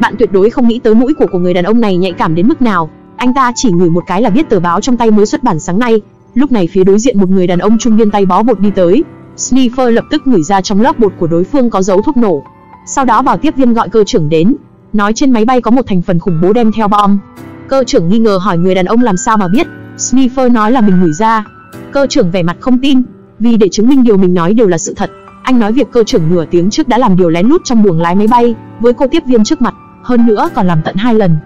Bạn tuyệt đối không nghĩ tới mũi của của người đàn ông này nhạy cảm đến mức nào. Anh ta chỉ ngửi một cái là biết tờ báo trong tay mới xuất bản sáng nay. Lúc này phía đối diện một người đàn ông trung niên tay bó bột đi tới. Sniffer lập tức ngửi ra trong lớp bột của đối phương có dấu thuốc nổ. Sau đó bảo tiếp viên gọi cơ trưởng đến, nói trên máy bay có một thành phần khủng bố đem theo bom. Cơ trưởng nghi ngờ hỏi người đàn ông làm sao mà biết. Sniffer nói là mình ngửi ra. Cơ trưởng vẻ mặt không tin, vì để chứng minh điều mình nói đều là sự thật. Anh nói việc cơ trưởng nửa tiếng trước đã làm điều lén lút trong buồng lái máy bay với cô tiếp viên trước mặt, hơn nữa còn làm tận hai lần.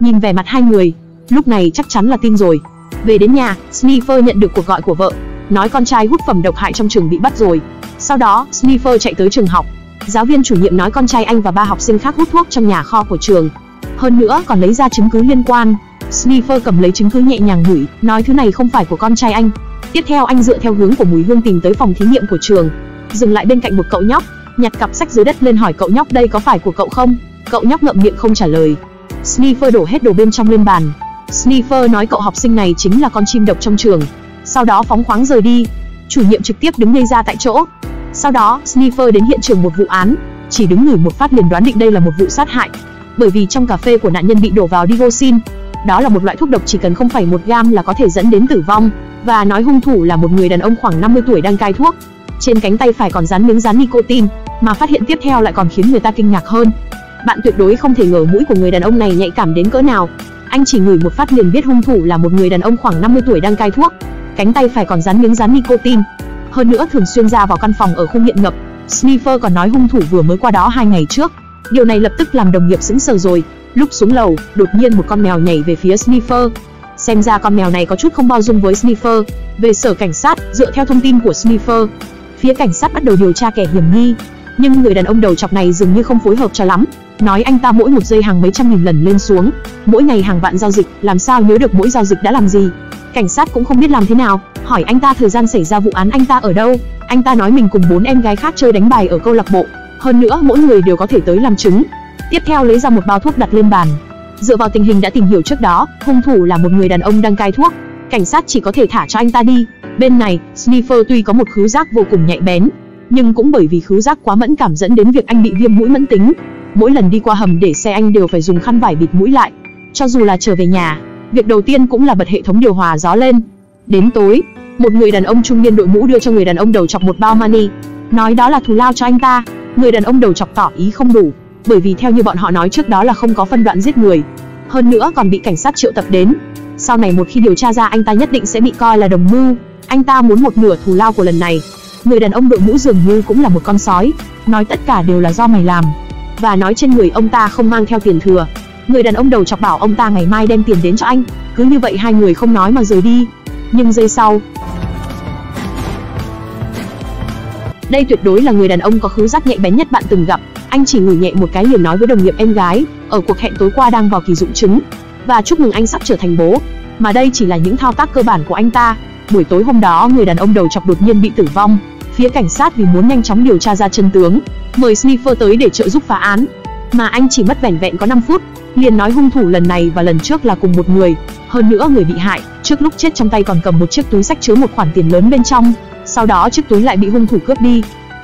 Nhìn vẻ mặt hai người, lúc này chắc chắn là tin rồi. Về đến nhà, Sniffer nhận được cuộc gọi của vợ, nói con trai hút phẩm độc hại trong trường bị bắt rồi. Sau đó, Sniffer chạy tới trường học. Giáo viên chủ nhiệm nói con trai anh và ba học sinh khác hút thuốc trong nhà kho của trường. Hơn nữa còn lấy ra chứng cứ liên quan. Sniffer cầm lấy chứng cứ nhẹ nhàng ngửi, nói thứ này không phải của con trai anh. Tiếp theo anh dựa theo hướng của mùi hương tìm tới phòng thí nghiệm của trường, dừng lại bên cạnh một cậu nhóc, nhặt cặp sách dưới đất lên hỏi cậu nhóc đây có phải của cậu không? Cậu nhóc ngậm miệng không trả lời. Sniffer đổ hết đồ bên trong lên bàn. Sniffer nói cậu học sinh này chính là con chim độc trong trường. Sau đó phóng khoáng rời đi. Chủ nhiệm trực tiếp đứng ngây ra tại chỗ. Sau đó, Sniffer đến hiện trường một vụ án, chỉ đứng ngửi một phát liền đoán định đây là một vụ sát hại. Bởi vì trong cà phê của nạn nhân bị đổ vào digoxin, đó là một loại thuốc độc chỉ cần 0,1 gam là có thể dẫn đến tử vong, và nói hung thủ là một người đàn ông khoảng 50 tuổi đang cai thuốc. Trên cánh tay phải còn dán miếng dán nicotine, mà phát hiện tiếp theo lại còn khiến người ta kinh ngạc hơn. Bạn tuyệt đối không thể ngờ mũi của người đàn ông này nhạy cảm đến cỡ nào. Anh chỉ ngửi một phát liền biết hung thủ là một người đàn ông khoảng 50 tuổi đang cai thuốc. Cánh tay phải còn dán miếng dán nicotine. Hơn nữa thường xuyên ra vào căn phòng ở khung nghiện ngập. Sniffer còn nói hung thủ vừa mới qua đó hai ngày trước. Điều này lập tức làm đồng nghiệp sững sờ rồi. Lúc xuống lầu, đột nhiên một con mèo nhảy về phía Sniffer. Xem ra con mèo này có chút không bao dung với Sniffer. Về sở cảnh sát, dựa theo thông tin của Sniffer, phía cảnh sát bắt đầu điều tra kẻ hiểm nghi. Nhưng người đàn ông đầu chọc này dường như không phối hợp cho lắm, nói anh ta mỗi một giây hàng mấy trăm nghìn lần lên xuống, mỗi ngày hàng vạn giao dịch, làm sao nhớ được mỗi giao dịch đã làm gì. Cảnh sát cũng không biết làm thế nào, hỏi anh ta thời gian xảy ra vụ án anh ta ở đâu. Anh ta nói mình cùng bốn em gái khác chơi đánh bài ở câu lạc bộ, hơn nữa mỗi người đều có thể tới làm chứng. Tiếp theo lấy ra một bao thuốc đặt lên bàn. Dựa vào tình hình đã tìm hiểu trước đó, hung thủ là một người đàn ông đang cai thuốc, cảnh sát chỉ có thể thả cho anh ta đi. Bên này, Sniffer tuy có một khứu giác vô cùng nhạy bén, nhưng cũng bởi vì khứu giác quá mẫn cảm dẫn đến việc anh bị viêm mũi mẫn tính. Mỗi lần đi qua hầm để xe anh đều phải dùng khăn vải bịt mũi lại. Cho dù là trở về nhà, việc đầu tiên cũng là bật hệ thống điều hòa gió lên. Đến tối, một người đàn ông trung niên đội mũ đưa cho người đàn ông đầu chọc một bao money, nói đó là thù lao cho anh ta. Người đàn ông đầu chọc tỏ ý không đủ, bởi vì theo như bọn họ nói trước đó là không có phân đoạn giết người. Hơn nữa còn bị cảnh sát triệu tập đến. Sau này một khi điều tra ra anh ta nhất định sẽ bị coi là đồng mưu. Anh ta muốn một nửa thù lao của lần này. Người đàn ông đội mũ dường như cũng là một con sói, nói tất cả đều là do mày làm. Và nói trên người ông ta không mang theo tiền thừa. Người đàn ông đầu chọc bảo ông ta ngày mai đem tiền đến cho anh. Cứ như vậy hai người không nói mà rời đi. Nhưng giây sau, Đây tuyệt đối là người đàn ông có khứu giác nhạy bén nhất bạn từng gặp. Anh chỉ ngửi nhẹ một cái liền nói với đồng nghiệp em gái, ở cuộc hẹn tối qua đang vào kỳ dụng chứng và chúc mừng anh sắp trở thành bố. Mà đây chỉ là những thao tác cơ bản của anh ta. Buổi tối hôm đó, người đàn ông đầu chọc đột nhiên bị tử vong. Phía cảnh sát vì muốn nhanh chóng điều tra ra chân tướng, mời Sniffer tới để trợ giúp phá án. Mà anh chỉ mất vẻn vẹn có 5 phút, liền nói hung thủ lần này và lần trước là cùng một người. Hơn nữa người bị hại, trước lúc chết trong tay còn cầm một chiếc túi sách chứa một khoản tiền lớn bên trong. Sau đó chiếc túi lại bị hung thủ cướp đi.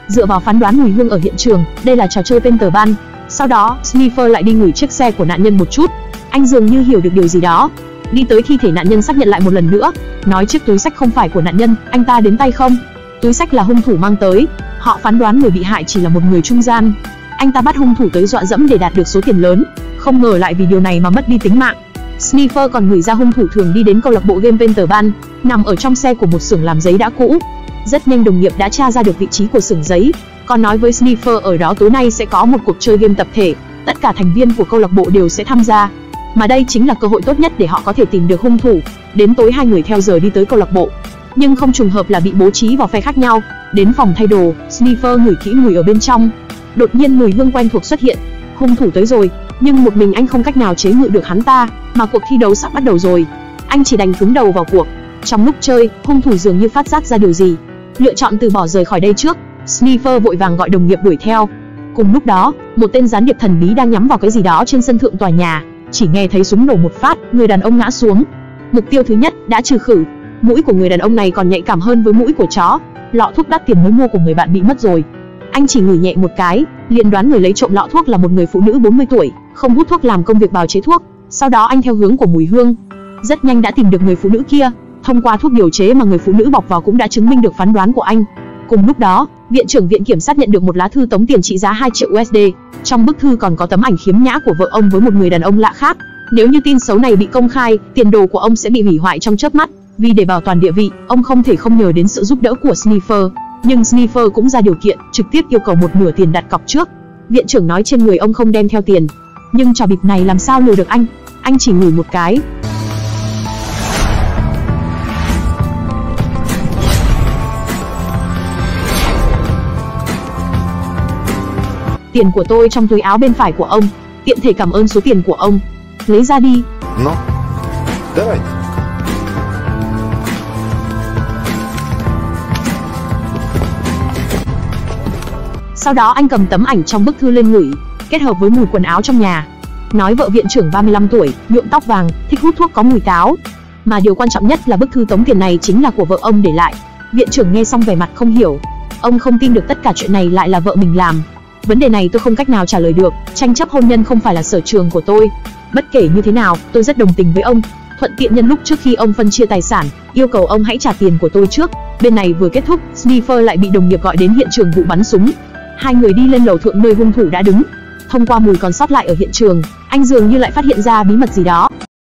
Dựa vào phán đoán mùi hương ở hiện trường, đây là trò chơi tên tờ ban. Sau đó, Sniffer lại đi ngửi chiếc xe của nạn nhân một chút. Anh dường như hiểu được điều gì đó. Đi tới thi thể nạn nhân xác nhận lại một lần nữa, nói chiếc túi sách không phải của nạn nhân, anh ta đến tay không? Túi sách là hung thủ mang tới. Họ phán đoán người bị hại chỉ là một người trung gian. Anh ta bắt hung thủ tới dọa dẫm để đạt được số tiền lớn, không ngờ lại vì điều này mà mất đi tính mạng. Sniffer còn gửi ra hung thủ thường đi đến câu lạc bộ game Venterban, nằm ở trong xe của một xưởng làm giấy đã cũ. Rất nhanh đồng nghiệp đã tra ra được vị trí của xưởng giấy, còn nói với Sniffer ở đó tối nay sẽ có một cuộc chơi game tập thể, tất cả thành viên của câu lạc bộ đều sẽ tham gia. Mà đây chính là cơ hội tốt nhất để họ có thể tìm được hung thủ. Đến tối hai người theo giờ đi tới câu lạc bộ, nhưng không trùng hợp là bị bố trí vào phe khác nhau. Đến phòng thay đồ, Sniffer ngửi kỹ mùi ở bên trong. Đột nhiên mùi hương quen thuộc xuất hiện. Hung thủ tới rồi, nhưng một mình anh không cách nào chế ngự được hắn ta, mà cuộc thi đấu sắp bắt đầu rồi. Anh chỉ đành cứng đầu vào cuộc. Trong lúc chơi, hung thủ dường như phát giác ra điều gì, lựa chọn từ bỏ rời khỏi đây trước. Sniffer vội vàng gọi đồng nghiệp đuổi theo. Cùng lúc đó, một tên gián điệp thần bí đang nhắm vào cái gì đó trên sân thượng tòa nhà. Chỉ nghe thấy súng nổ một phát, người đàn ông ngã xuống. Mục tiêu thứ nhất đã trừ khử. Mũi của người đàn ông này còn nhạy cảm hơn với mũi của chó. Lọ thuốc đắt tiền mới mua của người bạn bị mất rồi. Anh chỉ ngửi nhẹ một cái, liền đoán người lấy trộm lọ thuốc là một người phụ nữ 40 tuổi, không hút thuốc làm công việc bào chế thuốc. Sau đó anh theo hướng của mùi hương, rất nhanh đã tìm được người phụ nữ kia. Thông qua thuốc điều chế mà người phụ nữ bọc vào cũng đã chứng minh được phán đoán của anh. Cùng lúc đó, viện trưởng viện kiểm sát nhận được một lá thư tống tiền trị giá 2 triệu USD. Trong bức thư còn có tấm ảnh khiếm nhã của vợ ông với một người đàn ông lạ khác. Nếu như tin xấu này bị công khai, tiền đồ của ông sẽ bị hủy hoại trong chớp mắt. Vì để bảo toàn địa vị, ông không thể không nhờ đến sự giúp đỡ của Sniffer, nhưng Sniffer cũng ra điều kiện, trực tiếp yêu cầu một nửa tiền đặt cọc trước. Viện trưởng nói trên người ông không đem theo tiền, nhưng trò bịp này làm sao lừa được anh? Anh chỉ ngửi một cái, tiền của tôi trong túi áo bên phải của ông tiện thể cảm ơn số tiền của ông lấy ra đi no. Đấy. Sau đó anh cầm tấm ảnh trong bức thư lên ngửi, kết hợp với mùi quần áo trong nhà. Nói vợ viện trưởng 35 tuổi, nhuộm tóc vàng, thích hút thuốc có mùi táo. Mà điều quan trọng nhất là bức thư tống tiền này chính là của vợ ông để lại. Viện trưởng nghe xong vẻ mặt không hiểu. Ông không tin được tất cả chuyện này lại là vợ mình làm. Vấn đề này tôi không cách nào trả lời được, tranh chấp hôn nhân không phải là sở trường của tôi. Bất kể như thế nào, tôi rất đồng tình với ông. Thuận tiện nhân lúc trước khi ông phân chia tài sản, yêu cầu ông hãy trả tiền của tôi trước. Bên này vừa kết thúc, Sniffer lại bị đồng nghiệp gọi đến hiện trường vụ bắn súng. Hai người đi lên lầu thượng nơi hung thủ đã đứng. Thông qua mùi còn sót lại ở hiện trường, anh dường như lại phát hiện ra bí mật gì đó.